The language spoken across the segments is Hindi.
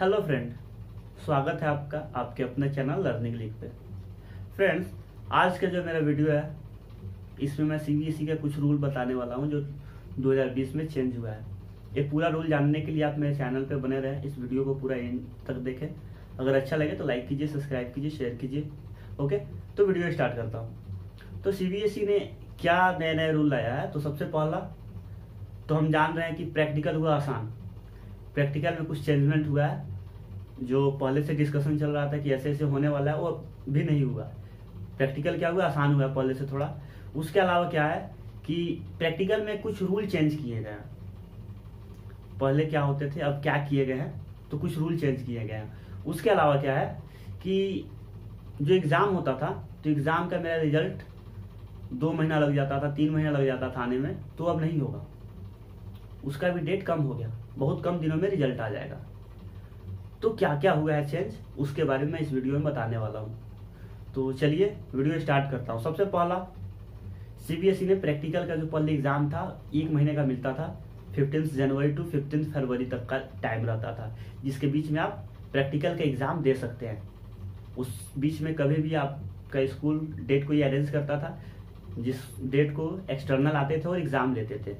हेलो फ्रेंड स्वागत है आपका, आपके अपने चैनल लर्निंग लीग पे। फ्रेंड्स आज का जो मेरा वीडियो है, इसमें मैं सीबीएसई का कुछ रूल बताने वाला हूँ जो 2020 में चेंज हुआ है। ये पूरा रूल जानने के लिए आप मेरे चैनल पे बने रहें, इस वीडियो को पूरा एंड तक देखें। अगर अच्छा लगे तो लाइक कीजिए सब्सक्राइब कीजिए शेयर कीजिए ओके तो वीडियो स्टार्ट करता हूँ। तो सीबीएसई ने क्या नए नए रूल लाया है? तो सबसे पहला तो हम जान रहे हैं कि प्रैक्टिकल हुआ आसान। प्रैक्टिकल में कुछ चेंजमेंट हुआ है, जो पहले से डिस्कशन चल रहा था कि ऐसे ऐसे होने वाला है, वो भी नहीं हुआ। प्रैक्टिकल क्या हुआ? आसान हुआ पहले से थोड़ा। उसके अलावा क्या है कि प्रैक्टिकल में कुछ रूल चेंज किए गए हैं। पहले क्या होते थे, अब क्या किए गए हैं तो कुछ रूल चेंज किए गए हैं। उसके अलावा क्या है कि जो एग्ज़ाम होता था तो एग्ज़ाम का मेरा रिज़ल्ट दो महीना लग जाता था, तीन महीना लग जाता था आने में तो अब नहीं होगा। उसका भी डेट कम हो गया। बहुत कम दिनों में रिज़ल्ट आ जाएगा। तो क्या क्या हुआ है चेंज उसके बारे में इस वीडियो में बताने वाला हूँ। तो चलिए वीडियो स्टार्ट करता हूँ। सबसे पहला सीबीएसई ने प्रैक्टिकल का जो पहले एग्ज़ाम था, एक महीने का मिलता था। फिफ्टीन जनवरी टू फिफ्टीन फरवरी तक का टाइम रहता था। जिसके बीच में आप प्रैक्टिकल का एग्ज़ाम दे सकते हैं। उस बीच में कभी भी आपका स्कूल डेट को ही अरेंज करता था, जिस डेट को एक्सटर्नल आते थे और एग्ज़ाम लेते थे।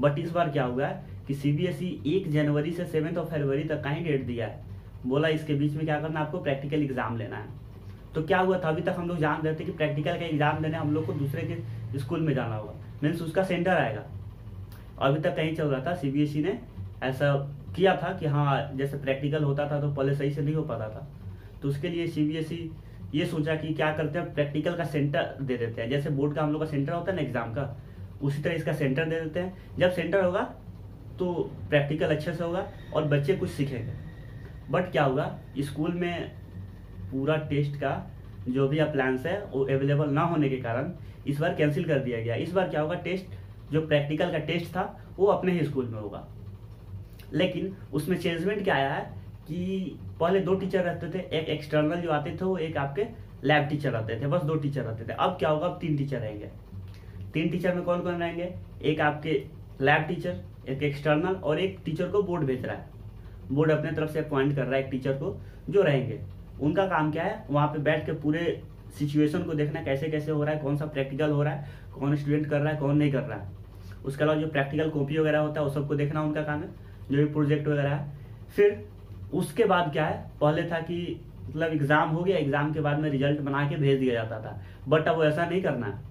बट इस बार क्या हुआ है कि सीबीएसई एक जनवरी से सेवेंथ ऑफ़ फरवरी तक का ही डेट दिया है। बोला इसके बीच में क्या करना आपको प्रैक्टिकल एग्ज़ाम लेना है। तो क्या हुआ था, अभी तक हम लोग जान रहे थे कि प्रैक्टिकल का एग्ज़ाम देने हम लोग को दूसरे के स्कूल में जाना होगा। मीन्स उसका सेंटर आएगा। अभी तक कहीं चल रहा था सीबीएसई ने ऐसा किया था कि हाँ जैसे प्रैक्टिकल होता था तो पहले सही से नहीं हो पाता था। तो उसके लिए सीबीएसई ये सोचा कि क्या करते हैं प्रैक्टिकल का सेंटर दे देते हैं। जैसे बोर्ड का हम लोग का सेंटर होता है ना एग्ज़ाम का उसी तरह इसका सेंटर दे देते हैं। जब सेंटर होगा तो प्रैक्टिकल अच्छे से होगा और बच्चे कुछ सीखेंगे। बट क्या होगा स्कूल में पूरा टेस्ट का जो भी प्लान्स है, वो अवेलेबल ना होने के कारण इस बार कैंसिल कर दिया गया। इस बार क्या होगा टेस्ट जो प्रैक्टिकल का टेस्ट था, वो अपने ही स्कूल में होगा। लेकिन उसमें चेंजमेंट क्या आया है कि पहले दो टीचर रहते थे, एक एक्सटर्नल जो आते थे, वो एक आपके लैब टीचर रहते थे। बस दो टीचर रहते थे। अब क्या होगा, अब तीन टीचर रहेंगे। तीन टीचर में कौन कौन रहेंगे? एक आपके लैब टीचर एक एक्सटर्नल और एक टीचर को बोर्ड भेज रहा है। बोर्ड अपने तरफ़ से अपॉइंट कर रहा है एक टीचर को, जो रहेंगे। उनका काम क्या है? वहाँ पे बैठ के पूरे सिचुएशन को देखना कैसे कैसे हो रहा है कौन सा प्रैक्टिकल हो रहा है, कौन स्टूडेंट कर रहा है, कौन नहीं कर रहा है। उसके अलावा जो प्रैक्टिकल कॉपी वगैरह होता है, वो सबको देखना उनका काम है, जो भी प्रोजेक्ट वगैरह है। फिर उसके बाद क्या है? पहले था कि मतलब एग्ज़ाम हो गया एग्ज़ाम के बाद में रिज़ल्ट बना के भेज दिया जाता था। बट अब ऐसा नहीं करना है।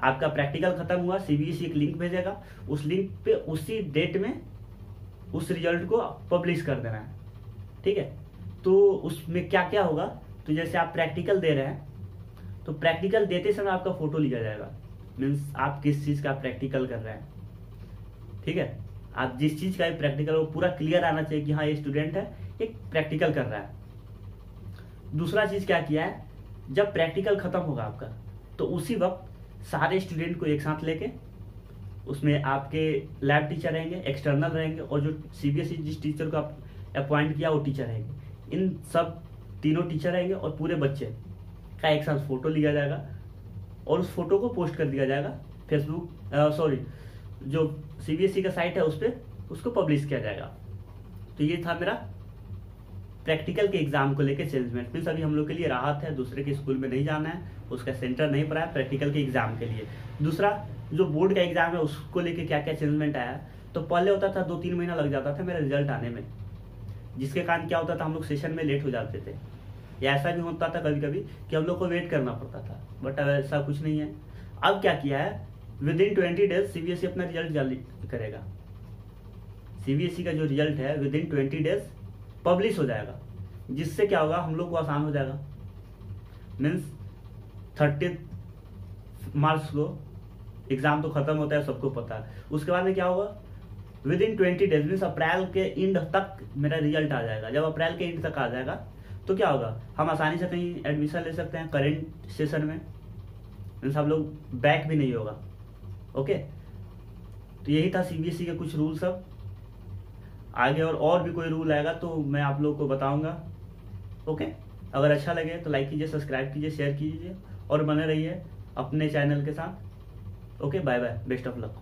आपका प्रैक्टिकल खत्म हुआ सीबीएसई एक लिंक भेजेगा। उस लिंक पे उसी डेट में उस रिज़ल्ट को पब्लिश कर देना है। ठीक है? तो उसमें क्या क्या होगा? तो जैसे आप प्रैक्टिकल दे रहे हैं तो प्रैक्टिकल देते समय आपका फ़ोटो लिया जाएगा। मीन्स आप किस चीज़ का प्रैक्टिकल कर रहे हैं। ठीक है? आप जिस चीज़ का भी प्रैक्टिकल वो पूरा क्लियर आना चाहिए कि हाँ ये स्टूडेंट है एक प्रैक्टिकल कर रहा है। दूसरा चीज़ क्या किया है? जब प्रैक्टिकल खत्म होगा आपका तो उसी वक्त सारे स्टूडेंट को एक साथ लेके, उसमें आपके लैब टीचर रहेंगे एक्सटर्नल रहेंगे, और जो सीबीएसई जिस टीचर को आप अपॉइंट किया, वो टीचर रहेंगे। इन सब तीनों टीचर रहेंगे और पूरे बच्चे का एक साथ फ़ोटो लिया जाएगा और उस फ़ोटो को पोस्ट कर दिया जाएगा। फेसबुक सॉरी जो सीबीएसई का साइट है उस पर उसको पब्लिश किया जाएगा। तो ये था मेरा प्रैक्टिकल के एग्ज़ाम को लेकर चेंजमेंट मीन्स अभी हम लोग के लिए राहत है, दूसरे के स्कूल में नहीं जाना है, उसका सेंटर नहीं पड़ा है प्रैक्टिकल के एग्ज़ाम के लिए। दूसरा, जो बोर्ड का एग्ज़ाम है, उसको लेकर क्या क्या चेंजमेंट आया तो पहले होता था दो तीन महीना लग जाता था मेरा रिज़ल्ट आने में, जिसके कारण क्या होता था, हम लोग सेशन में लेट हो जाते थे। या ऐसा भी होता था कभी कभी कि हम लोग को वेट करना पड़ता था, बट अब ऐसा कुछ नहीं है। अब क्या किया है within twenty days CBSE अपना रिज़ल्ट जारी करेगा। सीबीएसई का जो रिज़ल्ट है within twenty days publish हो जाएगा। जिससे क्या होगा? हम लोग को आसान हो जाएगा। मीन्स थर्टी मार्च को एग्ज़ाम तो खत्म होता है, सबको पता है। उसके बाद में क्या होगा? Within twenty days means अप्रैल के एंड तक मेरा रिज़ल्ट आ जाएगा। जब अप्रैल के एंड तक आ जाएगा तो क्या होगा? हम आसानी से कहीं एडमिशन ले सकते हैं करेंट सेशन में। मीन्स हम लोग बैक भी नहीं होगा। ओके तो यही था सीबीएसई के कुछ रूल सब। आगे और और भी कोई रूल आएगा तो मैं आप लोग को बताऊँगा। ओके अगर अच्छा लगे तो लाइक कीजिए सब्सक्राइब कीजिए शेयर कीजिए और बने रहिए अपने चैनल के साथ। Okay bye bye best of luck